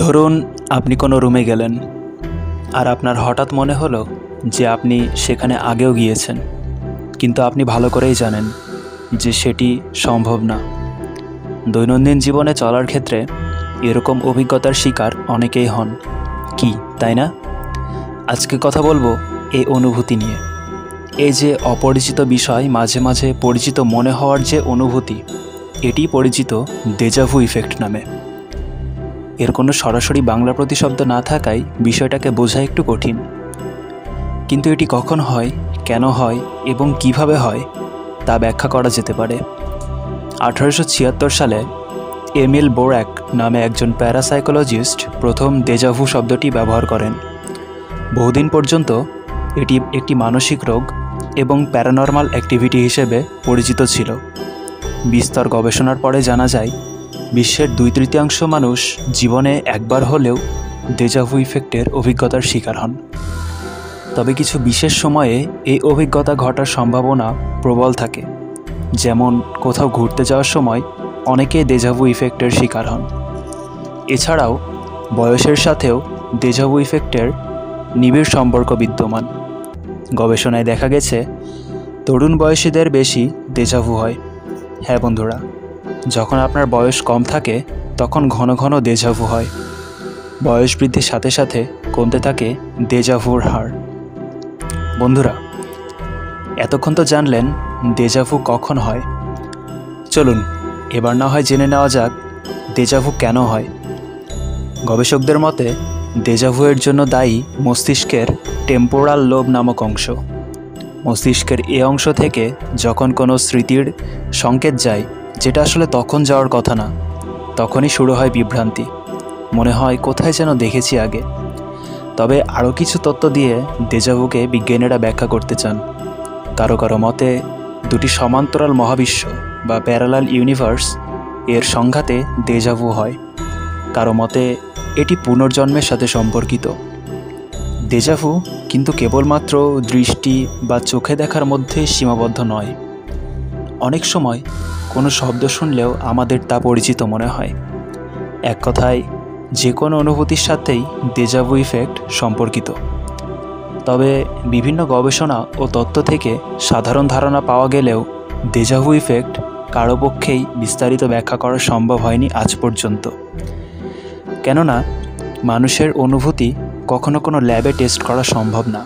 ধরুন আপনি কোনো রুমে গেলেন আর আপনার হঠাৎ মনে হলো যে আপনি সেখানে আগেও গিয়েছেন, কিন্তু আপনি ভালো করেই জানেন যে সেটি সম্ভব না। দৈনন্দিন জীবনে চলার ক্ষেত্রে এরকম অভিজ্ঞতার শিকার অনেকেই হন। কি, তাই না? আজকে কথা বলব এই অনুভূতি নিয়ে। এই যে অপরিচিত বিষয়, মাঝে মাঝে পরিচিত মনে হওয়ার যে অনুভূতি, এটি পরিচিত দেজাভু ইফেক্ট নামে। এর কোনো সরাসরি বাংলা প্রতিশব্দ না থাকায় বিষয়টাকে বোঝা একটু কঠিন। কিন্তু এটি কখন হয়, কেন হয় এবং কীভাবে হয়, তা ব্যাখ্যা করা যেতে পারে। আঠারোশো ছিয়াত্তর সালে এমিল বোর্যাক নামে একজন প্যারাসাইকোলজিস্ট প্রথম দেজাভু শব্দটি ব্যবহার করেন। বহুদিন পর্যন্ত এটি একটি মানসিক রোগ এবং প্যারানর্মাল অ্যাক্টিভিটি হিসেবে পরিচিত ছিল। বিস্তর গবেষণার পরে জানা যায় বিশ্বের দুই তৃতীয়াংশ মানুষ জীবনে একবার হলেও দেজাভু ইফেক্টের অভিজ্ঞতার শিকার হন। তবে কিছু বিশেষ সময়ে এই অভিজ্ঞতা ঘটার সম্ভাবনা প্রবল থাকে। যেমন, কোথাও ঘুরতে যাওয়ার সময় অনেকে দেজাভু ইফেক্টের শিকার হন। এছাড়াও, বয়সের সাথেও দেজাভু ইফেক্টের নিবিড় সম্পর্ক বিদ্যমান। গবেষণায় দেখা গেছে, তরুণ বয়সীদের বেশি দেজাভু হয়। হ্যাঁ বন্ধুরা। যখন আপনার বয়স কম থাকে, তখন ঘন ঘন দেজাভু হয়। বয়স বৃদ্ধির সাথে সাথে কমতে থাকে দেজাভুর হার। বন্ধুরা, এতক্ষণ তো জানলেন দেজাভু কখন হয়। চলুন, এবার না হয় জেনে নেওয়া যাক দেজাভু কেন হয়। গবেষকদের মতে দেজাভুয়ের জন্য দায়ী মস্তিষ্কের টেম্পোরাল লোব নামক অংশ। মস্তিষ্কের এ অংশ থেকে যখন কোনো স্মৃতির সংকেত যায় যেটা আসলে তখন যাওয়ার কথা না, তখনই শুরু হয় বিভ্রান্তি। মনে হয় কোথায় যেন দেখেছি আগে। তবে আরও কিছু তত্ত্ব দিয়ে দেজাভুকে বিজ্ঞানীরা ব্যাখ্যা করতে চান। কারও কারও মতে, দুটি সমান্তরাল মহাবিশ্ব বা প্যারালাল ইউনিভার্স এর সংঘাতে দেজাভু হয়। কারও মতে, এটি পুনর্জন্মের সাথে সম্পর্কিত। দেজাভু কিন্তু কেবলমাত্র দৃষ্টি বা চোখে দেখার মধ্যে সীমাবদ্ধ নয়। অনেক সময় কোনো শব্দ শুনলেও আমাদের তা পরিচিত মনে হয়। এক কথায়, যে কোনো অনুভূতির সাথেই দেজাভু ইফেক্ট সম্পর্কিত। তবে বিভিন্ন গবেষণা ও তত্ত্ব থেকে সাধারণ ধারণা পাওয়া গেলেও দেজাভু ইফেক্ট কারও পক্ষেই বিস্তারিত ব্যাখ্যা করা সম্ভব হয়নি আজ পর্যন্ত। কেননা, মানুষের অনুভূতি কখনো কোনো ল্যাবে টেস্ট করা সম্ভব না।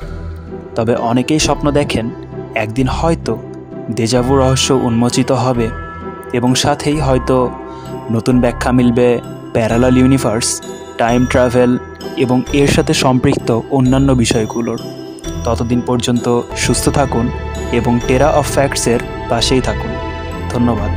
তবে অনেকেই স্বপ্ন দেখেন, একদিন হয়তো দেজাভু রহস্য উন্মোচিত হবে এবং সাথেই হয়তো নতুন ব্যাখ্যা মিলবে প্যারালাল ইউনিভার্স, টাইম ট্রাভেল এবং এর সাথে সম্পৃক্ত অন্যান্য বিষয়গুলোর। ততদিন পর্যন্ত সুস্থ থাকুন এবং টেরা অফ ফ্যাক্টসের পাশেই থাকুন। ধন্যবাদ।